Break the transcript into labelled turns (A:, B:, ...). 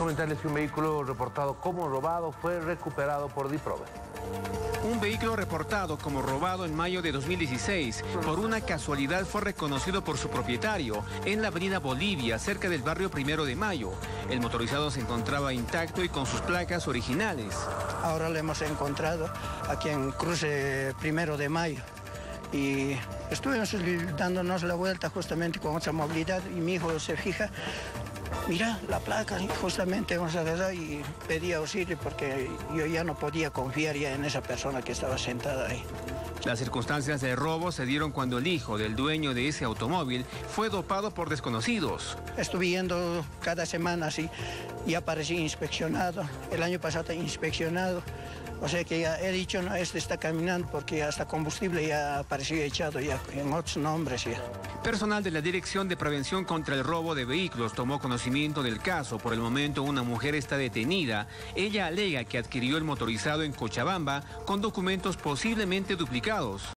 A: Comentarles que un vehículo reportado como robado fue recuperado por Diprove.
B: Un vehículo reportado como robado en mayo de 2016 por una casualidad fue reconocido por su propietario en la avenida Bolivia, cerca del barrio Primero de Mayo. El motorizado se encontraba intacto y con sus placas originales.
C: Ahora lo hemos encontrado aquí en Cruce Primero de Mayo y estuvimos dándonos la vuelta justamente con otra movilidad y mi hijo se fija mira la placa, justamente vamos a agarrar y pedí auxilio porque yo ya no podía confiar ya en esa persona que estaba sentada ahí.
B: Las circunstancias del robo se dieron cuando el hijo del dueño de ese automóvil fue dopado por desconocidos.
C: Estuve yendo cada semana así y aparecí inspeccionado. El año pasado inspeccionado. O sea que ya he dicho, no, este está caminando porque hasta combustible ya apareció echado ya en otros nombres ya.
B: Personal de la Dirección de Prevención contra el Robo de Vehículos tomó conocimiento del caso. Por el momento una mujer está detenida. Ella alega que adquirió el motorizado en Cochabamba con documentos posiblemente duplicados.